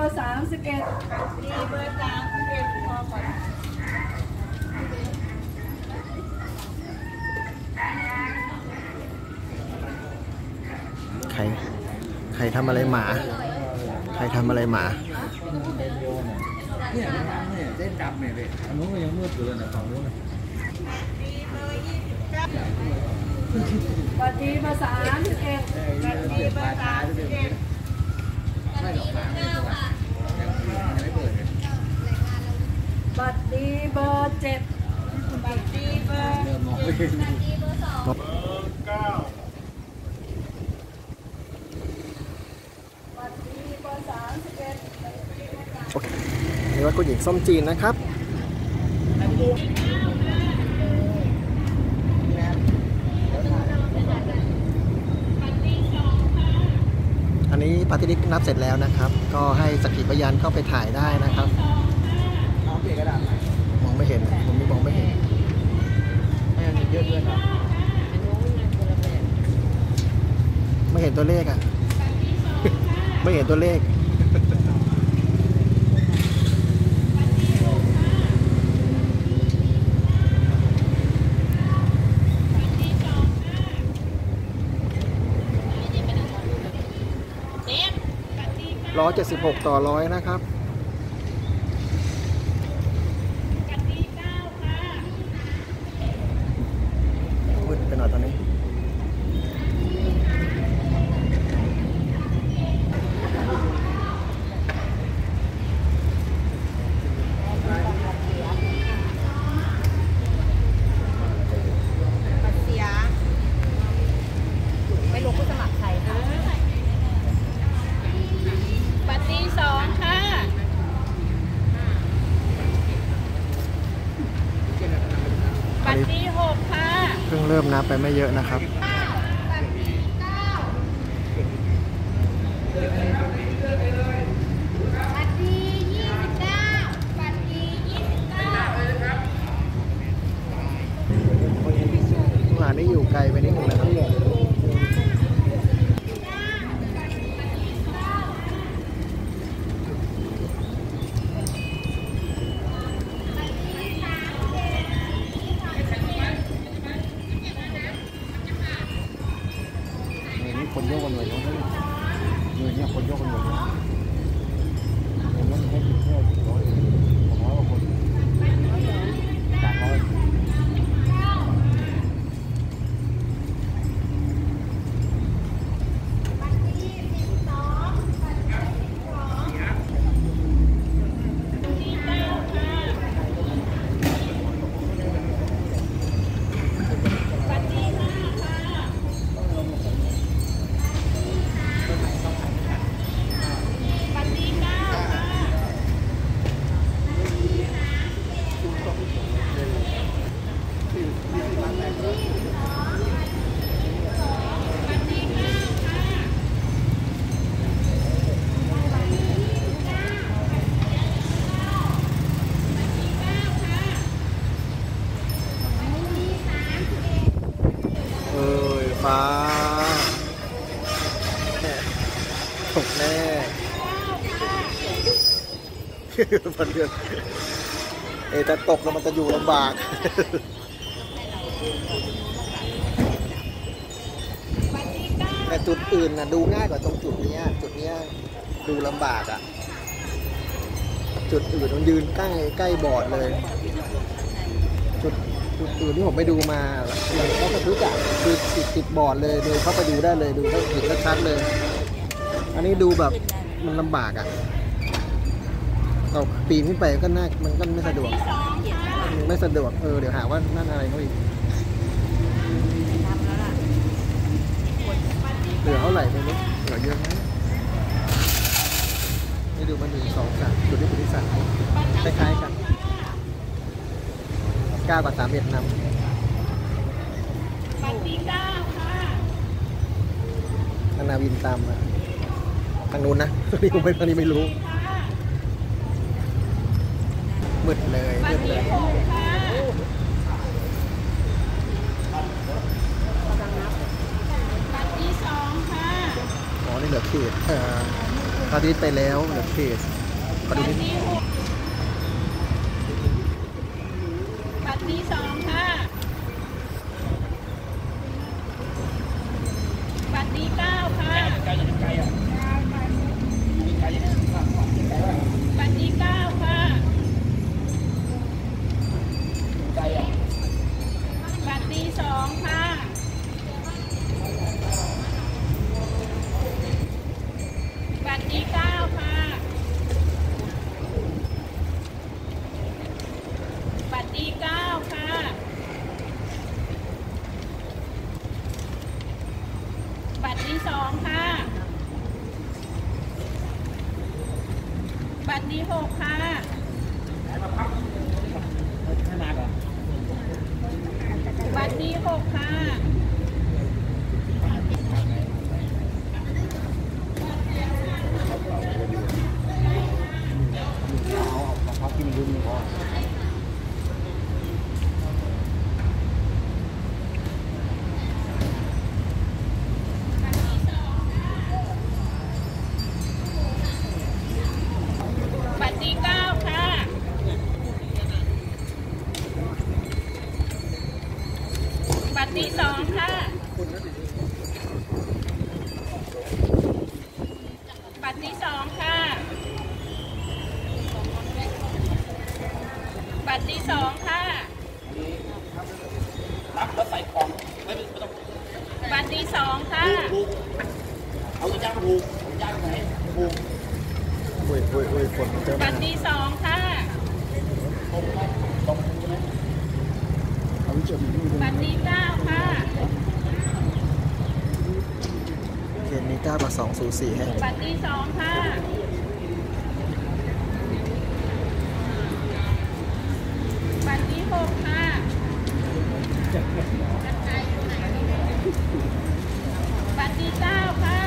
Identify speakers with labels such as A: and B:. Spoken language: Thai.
A: บั
B: ตรดีเบอร์
A: สามสิบเอ็ด
B: ดีเบอร์สามสิบเอ็ดพอก่อน
C: ใคร ใครทำอะไรหมา ใครทำอะไรหมา
D: เนี่ยเนี่ยเส้นดำเนี่ยเลยอันนู้นก็ยังมืดอยู่เลยนะฝั่งนู้นน่ะ
A: บัตรดีเบอร์สามสิบเอ็ด
D: บัตรดีเบอร์สามสิบเอ็ดไม่หรอกฟ้าไม่สว่างยังยังไม่เปิดเลย
A: บัตรดีเบอร์เจ็ดบัตรดีเบอร์
D: เริ่มมองไม่เห็น
B: บัตรดีเบอร์สอง
A: บัตรดีเบอร์สามสิบเอ็ด
C: โอเคนี่ว่าคุณหญิงส้มจีนนะครับอันนี้ปฏิทินนับเสร็จแล้วนะครับ ก็ให้สักขีพยานเข้าไปถ่ายได้นะครับ
D: น้องเปลี่ยนกระดาษใหม่
C: มองไม่เห็น ผมมองไม่เห็น
D: ไม่ยังมีเยอะด้วยนะ
C: ไม่ เห็นตัวเลขอะ ไม่เห็นตัวเลขร้อยเจ็ดสิบหกต่อร้อยนะครับ มืดไปหน่อยตอนนี้
B: บัตรเสีย ไม่รู้ผู้สมัครใครค่ะบัตรดีสองค่ะ บัตรดีหกค่ะ
C: เพิ่งเริ่ มนับไปไม่เยอะนะครับ
B: บัตรดียี่สิบเก้าบัตรดียี่สิบเก้า
C: ร้านนี้อยู่ไกลไปนิ ฟ้าตกแน่พันเดือนเอแต่ตกแล้วมันจะอยู่ลำบากแต่จุดอื่นนะดูง่ายกว่าตรงจุดเนี้ยจุดเนี้ยดูลำบากอะ่ะ จุดอื่นมันยืนใกล้ใกล้บอร์ดเลย ดจุดอื่นที่ผมไปดูมาเขากระทึกอะคือติดติดบอร์ดเลยเดินเข้าไปดูได้เลยดูได้เห็นชัดๆเลย อันนี้ดูแบบมันลำบากอะเราปีนขึ้นไปก็น่ามันก็ไม่สะดวก ไม่สะดวกเออเดี๋ยวหาว่านั่นอะไรเขาอีกเหลือเท่าไหร่ไม่รู้เหลือเยอะไหมนี่ดูมันหนึ่งสองสามจุดที่จุดที่สามคล้ายๆกัน ก้ากับสามเอ็ดนำ
B: บัตรดีเก้าค่ะ
C: ธนาวินตามมาทางนู้นนะนี่ผมไม่ทางนี้ไม่รู้
B: ค่ะ
C: มืดเลย
B: บัต
C: มื
B: ร
C: ดเล
B: ที่
C: ย
B: หกค่ะบัตรที่สองค่ะ
C: อ๋อนี่เหลือเขตเอ่อคราวนี้ไปแล้วเหลือเขตขอ
B: บั
C: ดู
B: ตร
C: นิด
B: ที่ะบัตรที่สองค่ะบัตรที่เก้าค่ะบัตรที่เก้าค่ะ บัตรที่สองค่ะ บัตรที่เก้าค่ะ บัตรที่เก้าค่ะ บัตรที่สองค่ะ นี่หกค่ะ
D: ให้มาก่อน
B: บัตรที่หกค่ะ
D: เอาเอาพักที่มันรุ่นพอ
B: บัตรที่เก้าค่ะ บั ตรที่สองค่ะบัตรที่สองค่ะ บัตรที่สองค่ะ
E: รับแล้วใส่กล่องไม่ไม่ต้อง
B: บัตรที่สองค่ะ
E: เอาย่างผูกย่างไหนผูก
C: อุ้ยอุ้ยอุ้ยฝนเจอ
B: บั
C: มา
B: ตรที่สองค่ะ บัตรนี้เก้าค่ะ
C: เคนนี้เก้ากับสองศูนย์สี่ให้
B: บัตรนี้สอง
C: ค่ะบัตรนี้หกค่ะบัตรนี้เก้า
B: ค่ะ